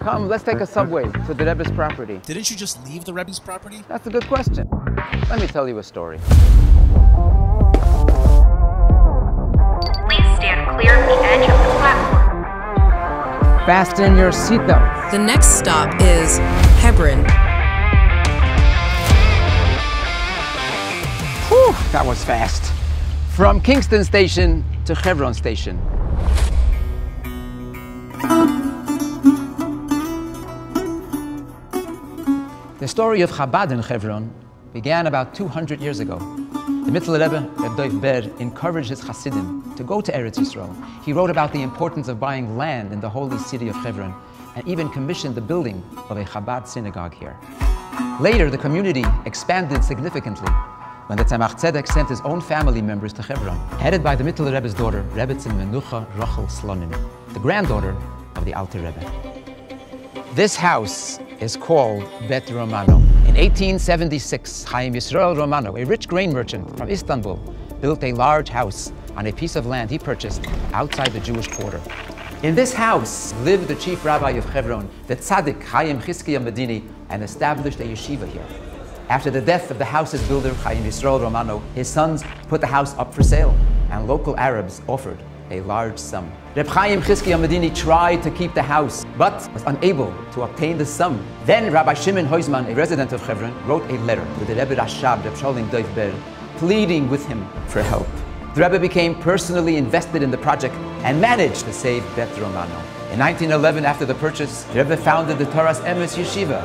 Come, let's take a subway to the Rebbe's property. Didn't you just leave the Rebbe's property? That's a good question. Let me tell you a story. Please stand clear of the edge of the platform. Fasten your seatbelts. The next stop is Hebron. Whew, that was fast. From Kingston Station to Hebron Station. The story of Chabad in Hebron began about 200 years ago. The Mittler Rebbe, Reb Dov Ber, encouraged his Hasidim to go to Eretz Yisrael. He wrote about the importance of buying land in the holy city of Hebron and even commissioned the building of a Chabad synagogue here. Later, the community expanded significantly when the Tzemach Tzedek sent his own family members to Hebron, headed by the Mittler Rebbe's daughter, Rebbetzin Menucha Rachel Slonim, the granddaughter of the Alter Rebbe. This house is called Bet Romano. In 1876, Chaim Yisrael Romano, a rich grain merchant from Istanbul, built a large house on a piece of land he purchased outside the Jewish quarter. In this house lived the chief rabbi of Hebron, the tzaddik Chaim Chizkiah Medini, and established a yeshiva here. After the death of the house's builder, Chaim Yisrael Romano, his sons put the house up for sale, and local Arabs offered a large sum. Reb Chaim Chizkiah Medini tried to keep the house, but was unable to obtain the sum. Then Rabbi Shimon Heusman, a resident of Hebron, wrote a letter to the Rebbe Rashab, Reb Sholem Dovber, pleading with him for help. The Rebbe became personally invested in the project and managed to save Bet Romano. In 1911, after the purchase, the Rebbe founded the Toras Emes Yeshiva,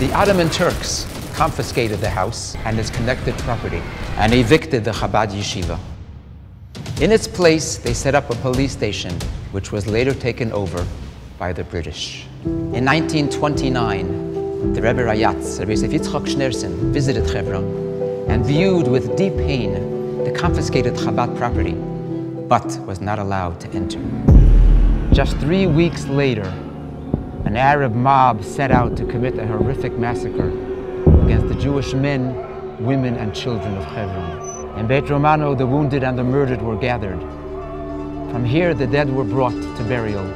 The Ottoman Turks confiscated the house and its connected property and evicted the Chabad yeshiva. In its place, they set up a police station, which was later taken over by the British. In 1929, the Rebbe Rayatz, Rebbe Yosef Yitzchak Schneerson, visited Hebron and viewed with deep pain the confiscated Chabad property, but was not allowed to enter. Just three weeks later, an Arab mob set out to commit a horrific massacre against the Jewish men, women, and children of Hebron. In Beit Romano, the wounded and the murdered were gathered. From here, the dead were brought to burial,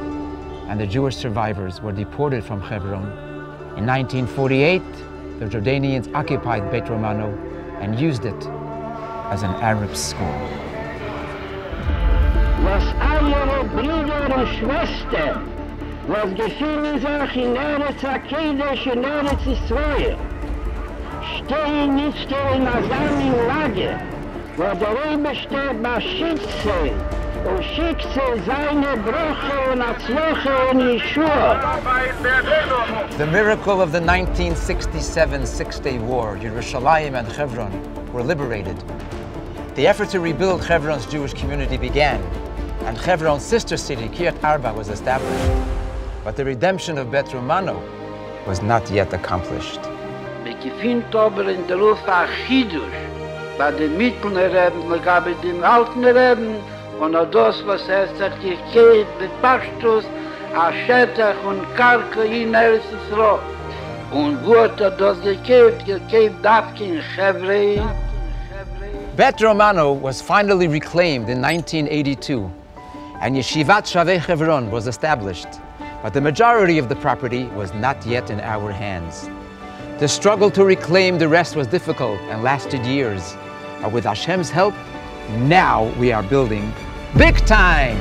and the Jewish survivors were deported from Hebron. In 1948, the Jordanians occupied Beit Romano and used it as an Arab school. was alle Brüder und Schwestern, was gefühlen sich in The miracle of the 1967 Six-Day War, Yerushalayim and Hebron were liberated. The effort to rebuild Hebron's Jewish community began, and Hebron's sister city, Kiryat Arba, was established. But the redemption of Bet Romano was not yet accomplished. Gefühlt aber in der Luft ein Chidush, bei den mittleren Reben, und gab es den alten Reben, und auch das, was er sich gekehrt, mit Pashtus, a Schettach und Karka in Eretz Yisrael. Und wo hat er das gekehrt? Gekehrt darf kein Hebrei. Bet Romano was finally reclaimed in 1982, and Yeshivat Shavei Hebron was established. But the majority of the property was not yet in our hands. The struggle to reclaim the rest was difficult and lasted years. But with Hashem's help, now we are building big time.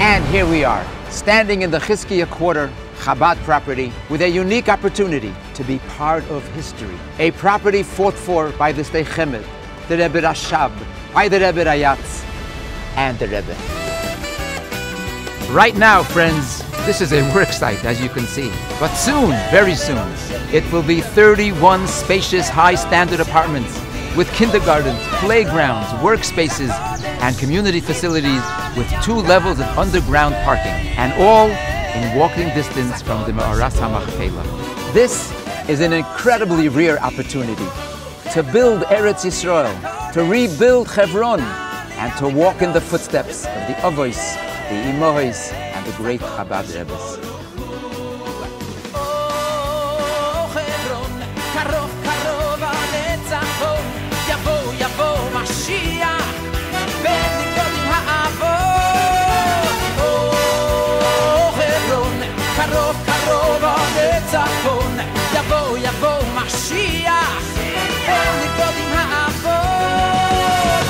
And here we are, standing in the Chizkiah Quarter Chabad property with a unique opportunity to be part of history. A property fought for by the Chemed, the Rebbe Rashab, by the Rebbe Rayatz, and the Rebbe. Right now, friends, this is a work site, as you can see. But soon, very soon, it will be 31 spacious, high-standard apartments with kindergartens, playgrounds, workspaces, and community facilities with two levels of underground parking, and all in walking distance from the Ma'aras HaMachpelah. This is an incredibly rare opportunity to build Eretz Yisrael, to rebuild Hebron, and to walk in the footsteps of the Avos, the Imahos, and the great Chabad Rebbe. צפון, יבוא יבוא משיח, אין לגדול עם האבות.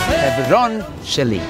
חברון שלי.